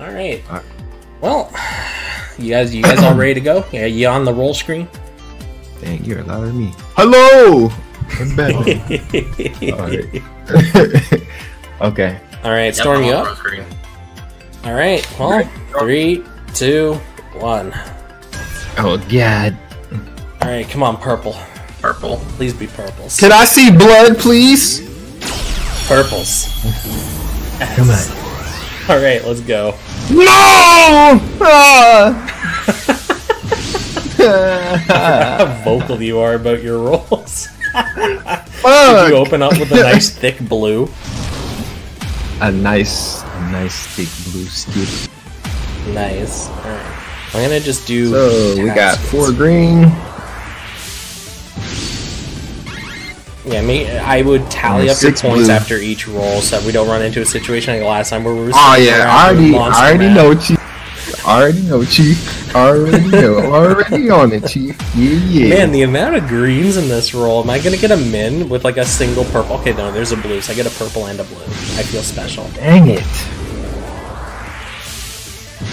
All right. Well, you guys, you guys all ready to go? Yeah, you on the roll screen? Dang, you're louder than me. Hello! I'm Batman. Alright. okay. All right, Yep, storm you up. front screen. All right. Well, three, two, one. Oh, God. All right, come on, purple. Purple. Please be purples. Can I see blood, please? Purples. Come on. All right, let's go. No! Ah! How vocal you are about your rolls. Fuck! you open up with a nice thick blue. A nice, a nice thick blue stick. Nice. All right. I'm gonna just do. So we got four green. Yeah, me. I would tally up your points blue. after each roll so that we don't run into a situation like last time where we were. Oh yeah, I already, I already map. know, chief. I already know, chief. I already know. Already on it, chief. Yeah, yeah. Man, the amount of greens in this roll. Am I gonna get a min with like a single purple? Okay, no, there's a blue, so I get a purple and a blue. I feel special. Dang it.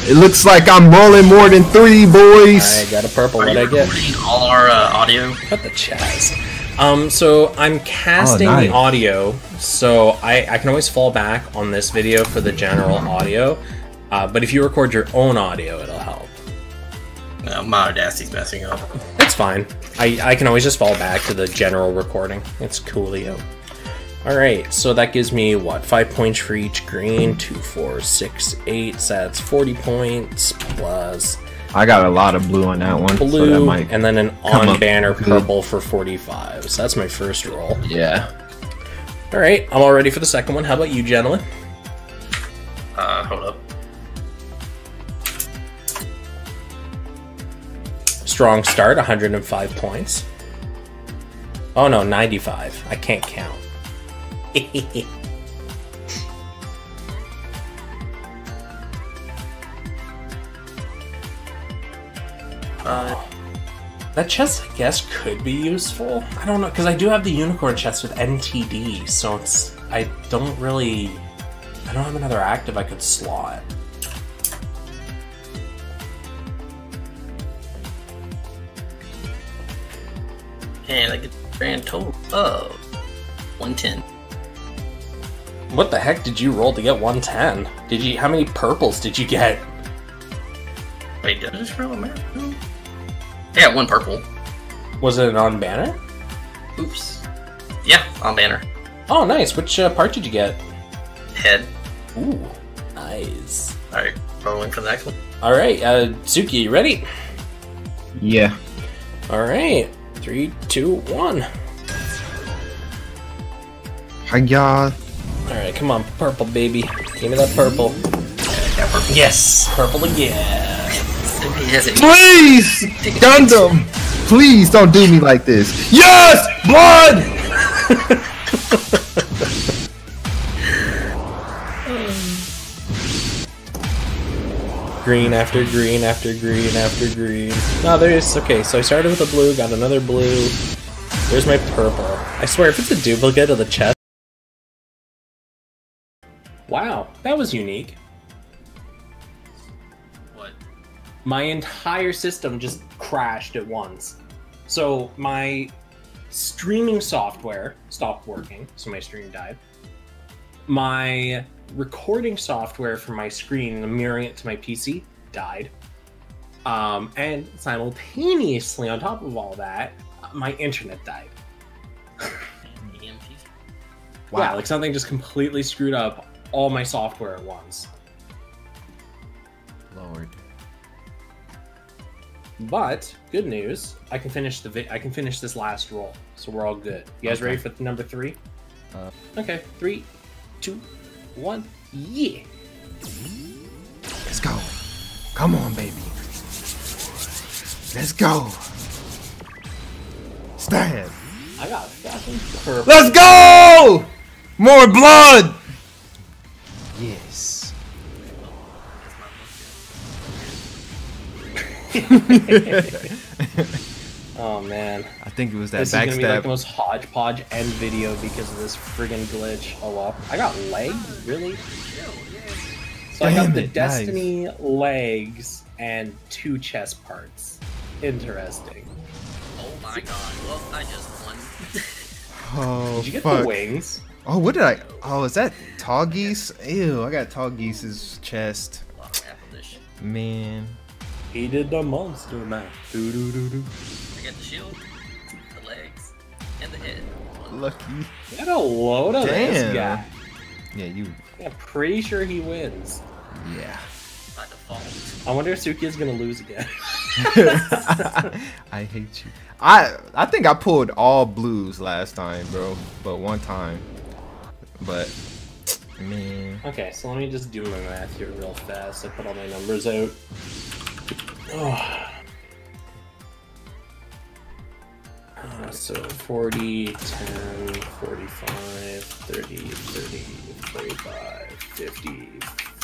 It looks like I'm rolling more than three, boys. I got a purple. Are What you I get? all our uh, audio? Cut the chaz. Um, so I'm casting Oh, nice. the audio, so I, I can always fall back on this video for the general audio. Uh, but if you record your own audio, it'll help. Uh, my Audacity's messing up. It's fine. I, I can always just fall back to the general recording. It's coolio. Alright, so that gives me what? Five points for each green. Two, four, six, eight. So that's 40 points plus I got a lot of blue on that one, so that might. and then an on banner purple for 45. So that's my first roll. Yeah. Alright, I'm all ready for the second one. How about you, gentlemen? Uh, hold up. Strong start, 105 points. Oh no, 95. I can't count. Uh, that chest, I guess, could be useful. I don't know, because I do have the unicorn chest with NTD, so it's. I don't really. I don't have another active I could slot. and I get a grand total of 110. What the heck did you roll to get 110? Did you? How many purples did you get? Wait, did I just roll a map? Yeah, one purple. Was it an on banner? Oops. Yeah, on banner. Oh, nice. Which uh, part did you get? Head. Ooh, nice. Alright, rolling for the next one. All right, uh, Suki, you ready? Yeah. All right, three, two, one. Hi, y'all. All right, come on, purple baby. Give me that purple. Yeah, purple. Yes, purple again. Please! Gundam! Please don't do me like this. Yes! Blood! Green after green after green after green. No, there's okay. So I started with a blue, got another blue. There's my purple. I swear, if it's a duplicate of the chest. Wow, that was unique. My entire system just crashed at once. So my streaming software stopped working, so my stream died. My recording software for my screen, and mirroring it to my PC, died. Um, and simultaneously, on top of all that, my internet died. wow. Yeah, like something just completely screwed up all my software at once. But good news, I can finish the vi- I can finish this last roll, so we're all good. You guys Okay. ready for the number three? Uh. okay, three, two, one, yeah. Let's go. Come on, baby. Let's go. Stand. I got fucking purple. Let's go! More blood! Yes. Oh man, I think it was that this is gonna be like the most hodgepodge end video because of this friggin' glitch. Oh well, I got legs, really? It's So I got the it, nice. Destiny legs and two chest parts. Interesting. Oh my god. Well, I just won. Oh Did you get fuck. the wings? Oh, what did I? Oh, is that Tallgeese? Ew, I got Tallgeese's chest. a lot of rap on this shit. Man. He did the monster mash. Doo doo doo doo. I got the shield, the legs, and the head. Lucky. Get a load of this guy. Yeah, you. I'm pretty sure he wins. Yeah. By default. I wonder if Sukiya's gonna lose again. I hate you. I I think I pulled all blues last time, bro. But one time. But man. okay, so let me just do my math here real fast. I put all my numbers out. Oh. Uh, so 40, 10, 45, 30, 30, 45, 50,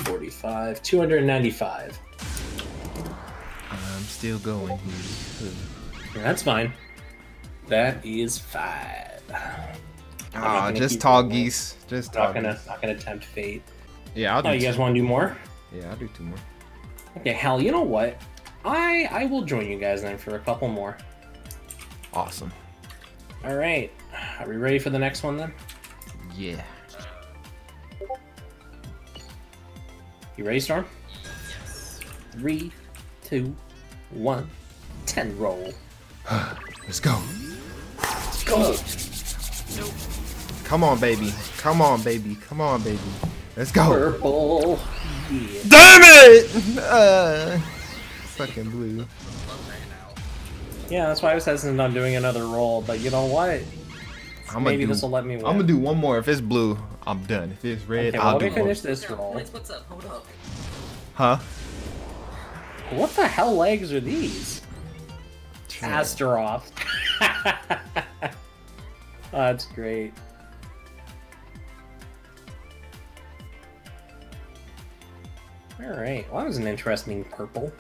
45, 295. I'm still going here. That's fine. That is fine. Ah, just Tallgeese. Just Not tall gonna, geese. not gonna tempt fate. Yeah, I'll do Oh, you guys want to do more? Yeah, I'll do two more. Okay, hell, you know what? I I will join you guys then for a couple more. Awesome. All right, are we ready for the next one then? Yeah. You ready, Storm? Yes. Three, two, one, ten roll. Let's go. Let's go. Nope. Come on, baby. Come on, baby. Come on, baby. Let's go. Purple. Yeah. Damn it! Uh, fucking blue. Love ran out. Yeah, that's why I was hesitant on doing another roll, but you know what? I'm Maybe gonna this will do. let me win. I'm gonna do one more. If it's blue, I'm done. If it's red, Okay, well, I'll let do me more. finish this roll. Blitz, what's up? Hold up. Huh? What the hell legs are these? Astaroth. That's great. All right. Well, that was an interesting purple.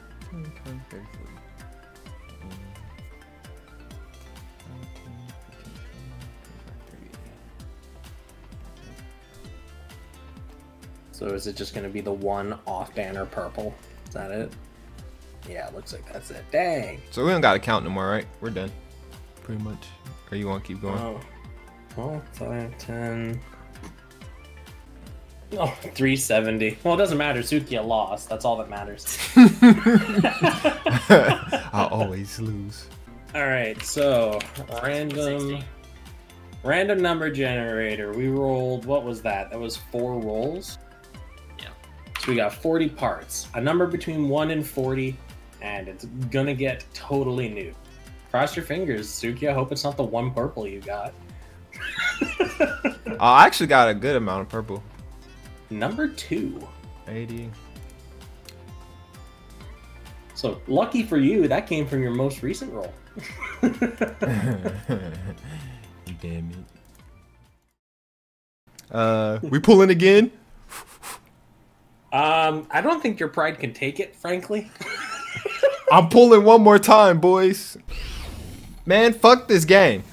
So is it just going to be the one off banner purple? Is that it? Yeah, it looks like that's it. Dang. So we don't gotta count no more, right? We're done. Pretty much. Or you want to keep going? Oh. Well, 5, 10. Oh, 370. Well, it doesn't matter. Sukiya lost. That's all that matters. I'll always lose. all right, so random random number generator. We rolled, what was that? That was four rolls? Yeah. So we got 40 parts. A number between 1 and 40, and it's gonna get totally new. Cross your fingers, Sukiya. Hope it's not the one purple you got. I actually got a good amount of purple. Number two. 80. So lucky for you, that came from your most recent roll. Damn it. Uh, we pulling again? um, I don't think your pride can take it, frankly. I'm pulling one more time, boys. Man, fuck this game.